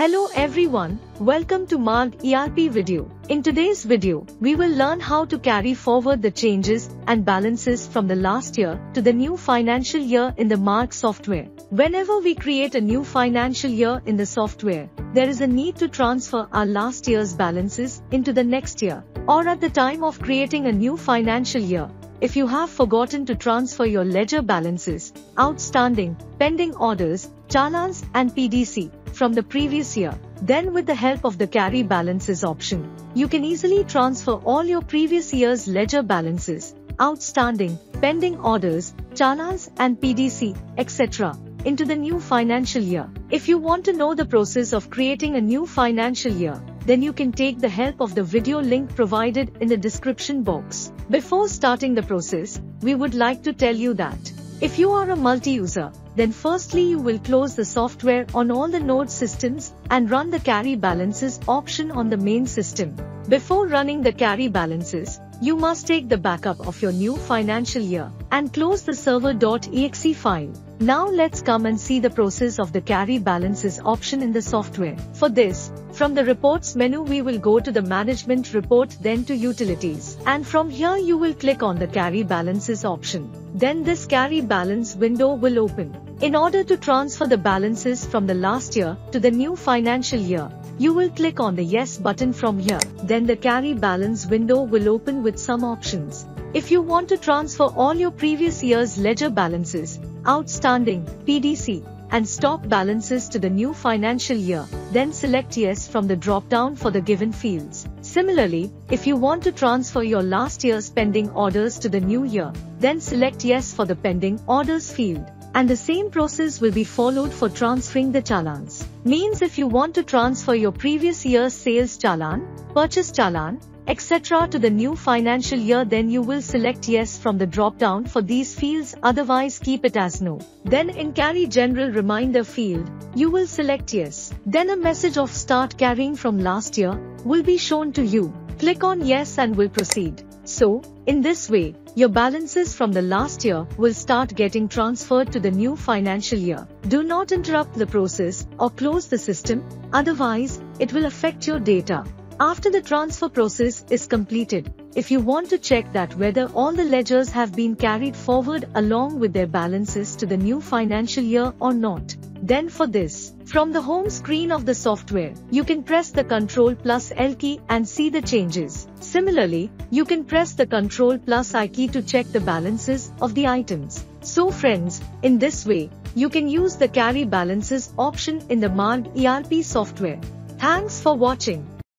Hello everyone, welcome to Marg ERP video. In today's video, we will learn how to carry forward the changes and balances from the last year to the new financial year in the Marg software. Whenever we create a new financial year in the software, there is a need to transfer our last year's balances into the next year, or at the time of creating a new financial year. If you have forgotten to transfer your ledger balances, outstanding, pending orders, challans and PDC, from the previous year. Then with the help of the carry balances option, you can easily transfer all your previous year's ledger balances, outstanding, pending orders, challans and PDC, etc. into the new financial year. If you want to know the process of creating a new financial year, then you can take the help of the video link provided in the description box. Before starting the process, we would like to tell you that if you are a multi-user, then firstly you will close the software on all the node systems and run the carry balances option on the main system. Before running the carry balances, you must take the backup of your new financial year and close the server.exe file. Now let's come and see the process of the carry balances option in the software. For this, from the reports menu we will go to the management report then to utilities. And from here you will click on the carry balances option. Then this carry balance window will open. In order to transfer the balances from the last year to the new financial year, you will click on the Yes button from here. Then the carry balance window will open with some options. If you want to transfer all your previous year's ledger balances, outstanding, PDC, and stock balances to the new financial year, then select Yes from the drop-down for the given fields. Similarly, if you want to transfer your last year's pending orders to the new year, then select Yes for the pending orders field and the same process will be followed for transferring the challans. Means if you want to transfer your previous year's sales challan, purchase challan, etc. to the new financial year then you will select yes from the drop down for these fields otherwise keep it as no. Then in carry general reminder field, you will select yes. Then a message of start carrying from last year will be shown to you. Click on yes and will proceed. So, in this way, your balances from the last year will start getting transferred to the new financial year. Do not interrupt the process or close the system, otherwise, it will affect your data. After the transfer process is completed, if you want to check that whether all the ledgers have been carried forward along with their balances to the new financial year or not, then for this, from the home screen of the software, you can press the Ctrl plus L key and see the changes. Similarly, you can press the Ctrl plus I key to check the balances of the items. So friends, in this way, you can use the carry balances option in the Marg ERP software. Thanks for watching.